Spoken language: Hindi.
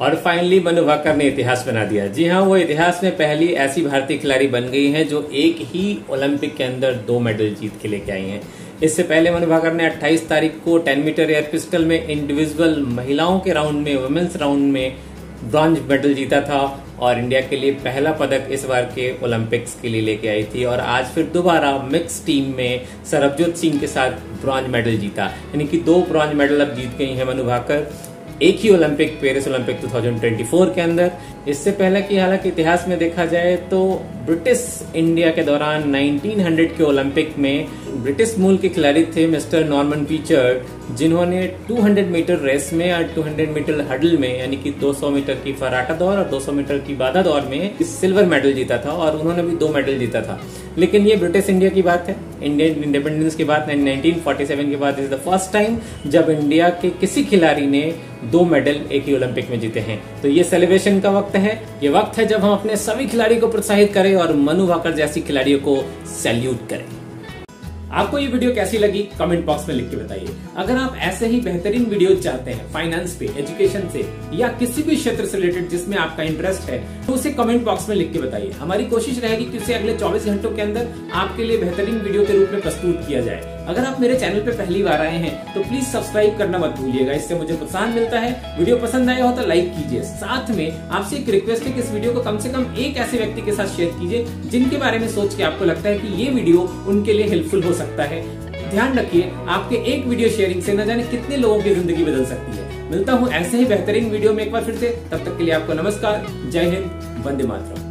और फाइनली मनु भाकर ने इतिहास बना दिया। जी हाँ वो इतिहास में पहली ऐसी भारतीय खिलाड़ी बन गई है जो एक ही ओलंपिक के अंदर दो मेडल जीत के लेके आई हैं। इससे पहले मनु भाकर ने 28 तारीख को 10 मीटर एयर पिस्टल में इंडिविजुअल महिलाओं के राउंड में वुमेन्स राउंड में ब्रॉन्ज मेडल जीता था और इंडिया के लिए पहला पदक इस बार के ओलंपिक्स के लिए लेके आई थी और आज फिर दोबारा मिक्स टीम में सरबजोत सिंह के साथ ब्रॉन्ज मेडल जीता। यानी कि दो ब्रॉन्ज मेडल अब जीत गई हैं मनु भाकर एक ही ओलंपिक पेरिस ओलंपिक 2024 के अंदर। इससे पहले की हालाँकि इतिहास में देखा जाए तो ब्रिटिश इंडिया के दौरान 1900 के ओलंपिक में ब्रिटिश मूल के खिलाड़ी थे मिस्टर नॉर्मन पीचर, जिन्होंने 200 मीटर रेस में और 200 मीटर हडल में, यानी कि 200 मीटर की फराटा दौड़ और 200 मीटर की बाधा दौड़ में सिल्वर मेडल जीता था और उन्होंने भी दो मेडल जीता था। लेकिन ये ब्रिटिश इंडिया की बात है। इंडियन इंडिपेंडेंस की है 1947 के बाद इज़ द फ़र्स्ट टाइम जब इंडिया के किसी खिलाड़ी ने दो मेडल एक ही ओलंपिक में जीते हैं। तो ये सेलिब्रेशन का वक्त है। ये वक्त है जब हम अपने सभी खिलाड़ी को प्रोत्साहित करें और मनु भाकर जैसी खिलाड़ियों को सैल्यूट करें। आपको ये वीडियो कैसी लगी? कमेंट बॉक्स में लिख के बताइए। अगर आप ऐसे ही बेहतरीन वीडियो चाहते हैं फाइनेंस पे एजुकेशन से, या किसी भी क्षेत्र से रिलेटेड जिसमें आपका इंटरेस्ट है तो उसे कमेंट बॉक्स में लिख के बताइए। हमारी कोशिश रहेगी कि उसे अगले 24 घंटों के अंदर आपके लिए बेहतरीन वीडियो के रूप में प्रस्तुत किया जाए। अगर आप मेरे चैनल पे पहली बार आए हैं तो प्लीज़ सब्सक्राइब करना मत भूलिएगा। इससे मुझे प्रोत्साहन मिलता है। वीडियो पसंद आया हो तो लाइक कीजिए। साथ में आपसे एक रिक्वेस्ट है कि इस वीडियो को कम से कम एक ऐसे व्यक्ति के साथ शेयर कीजिए, जिनके बारे में सोच के आपको लगता है कि ये वीडियो उनके लिए हेल्पफुल हो सकता है। ध्यान रखिए, आपके एक वीडियो शेयरिंग से न जाने कितने लोगों की ज़िंदगी बदल सकती है। मिलता हूँ ऐसे ही बेहतरीन वीडियो में एक बार फिर से। तब तक के लिए आपको नमस्कार। जय हिंद, वंदे मातरम।